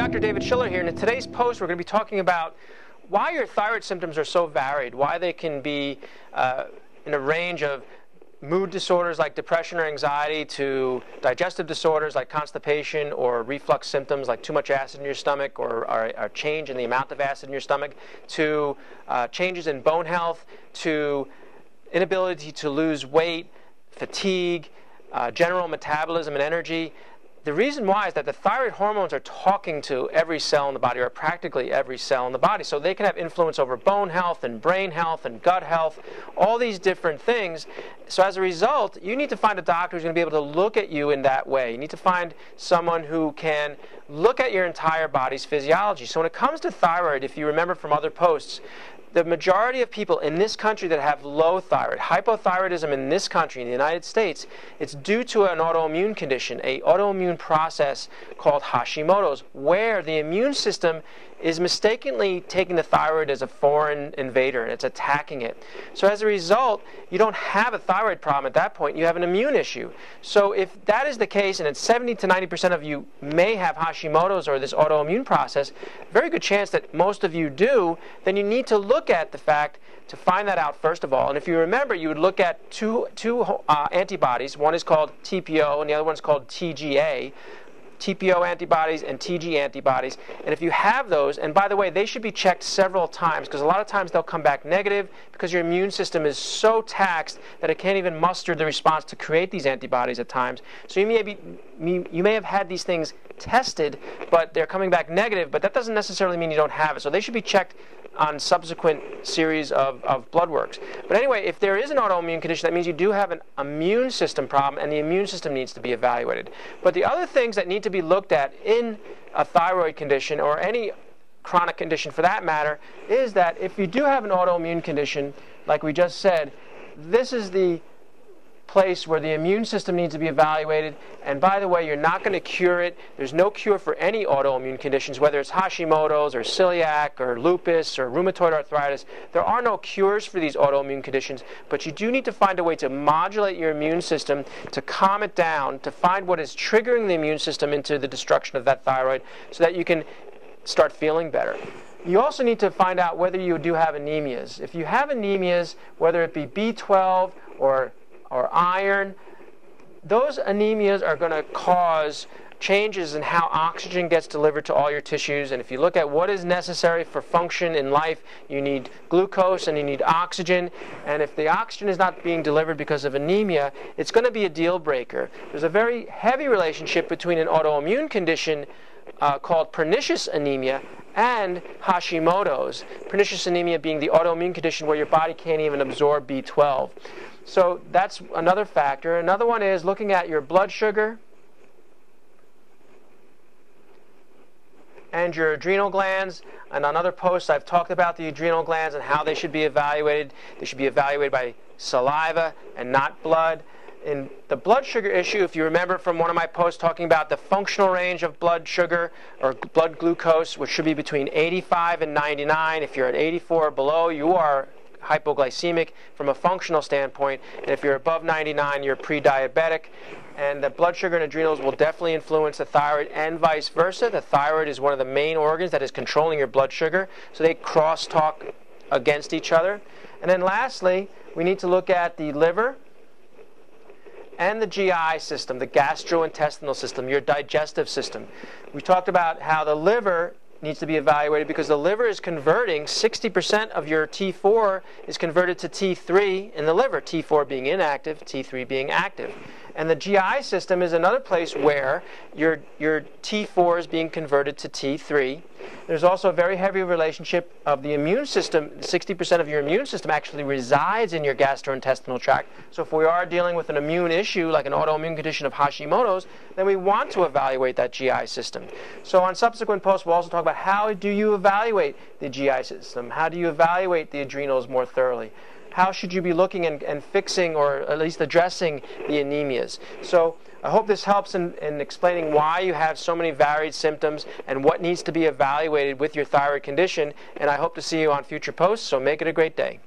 Dr. David Schiller here, and in today's post we're going to be talking about why your thyroid symptoms are so varied, why they can be uh, in a range of mood disorders like depression or anxiety to digestive disorders like constipation or reflux symptoms like too much acid in your stomach or, a change in the amount of acid in your stomach to uh, changes in bone health to inability to lose weight, fatigue, uh, general metabolism and energy the reason why is that the thyroid hormones are talking to every cell in the body, or practically every cell in the body. So they can have influence over bone health and brain health and gut health, all these different things. So as a result, you need to find a doctor who's going to be able to look at you in that way. You need to find someone who can look at your entire body's physiology. So when it comes to thyroid, if you remember from other posts, the majority of people in this country that have low thyroid, hypothyroidism in this country, in the United States, it's due to an autoimmune condition, a autoimmune process called Hashimoto's, where the immune system is mistakenly taking the thyroid as a foreign invader and it's attacking it. So as a result, you don't have a thyroid problem at that point, you have an immune issue. So if that is the case, and it's 70 to 90% of you may have Hashimoto's or this autoimmune process, very good chance that most of you do, then you need to look at the fact to find that out first of all. And if you remember, you would look at two, two uh, antibodies. One is called TPO and the other one is called TGA. TPO antibodies and TG antibodies. And if you have those, and by the way, they should be checked several times because a lot of times they'll come back negative because your immune system is so taxed that it can't even muster the response to create these antibodies at times. So you may, be, you may have had these things tested, but they're coming back negative, but that doesn't necessarily mean you don't have it. So they should be checked on subsequent series of, of blood works. But anyway, if there is an autoimmune condition, that means you do have an immune system problem, and the immune system needs to be evaluated. But the other things that need be looked at in a thyroid condition or any chronic condition for that matter is that if you do have an autoimmune condition, like we just said, this is the place where the immune system needs to be evaluated. And by the way, you're not going to cure it. There's no cure for any autoimmune conditions, whether it's Hashimoto's or celiac or lupus or rheumatoid arthritis. There are no cures for these autoimmune conditions, but you do need to find a way to modulate your immune system, to calm it down, to find what is triggering the immune system into the destruction of that thyroid so that you can start feeling better. You also need to find out whether you do have anemias. If you have anemias, whether it be B12 or or iron, those anemias are going to cause changes in how oxygen gets delivered to all your tissues. And if you look at what is necessary for function in life, you need glucose and you need oxygen. And if the oxygen is not being delivered because of anemia, it's going to be a deal breaker. There's a very heavy relationship between an autoimmune condition uh, called pernicious anemia and Hashimoto's. Pernicious anemia being the autoimmune condition where your body can't even absorb B12. So that's another factor. Another one is looking at your blood sugar and your adrenal glands. And on other posts, I've talked about the adrenal glands and how they should be evaluated. They should be evaluated by saliva and not blood. In the blood sugar issue, if you remember from one of my posts talking about the functional range of blood sugar or blood glucose, which should be between 85 and 99. If you're at 84 or below, you are hypoglycemic from a functional standpoint. And if you're above 99, you're pre-diabetic. And the blood sugar and adrenals will definitely influence the thyroid and vice versa. The thyroid is one of the main organs that is controlling your blood sugar. So they cross-talk against each other. And then lastly, we need to look at the liver and the GI system, the gastrointestinal system, your digestive system. We talked about how the liver needs to be evaluated because the liver is converting 60% of your T4 is converted to T3 in the liver, T4 being inactive, T3 being active. And the GI system is another place where your, your T4 is being converted to T3. There's also a very heavy relationship of the immune system. 60% of your immune system actually resides in your gastrointestinal tract. So if we are dealing with an immune issue, like an autoimmune condition of Hashimoto's, then we want to evaluate that GI system. So on subsequent posts, we'll also talk about how do you evaluate the GI system? How do you evaluate the adrenals more thoroughly? how should you be looking and, and fixing or at least addressing the anemias. So I hope this helps in, in explaining why you have so many varied symptoms and what needs to be evaluated with your thyroid condition. And I hope to see you on future posts, so make it a great day.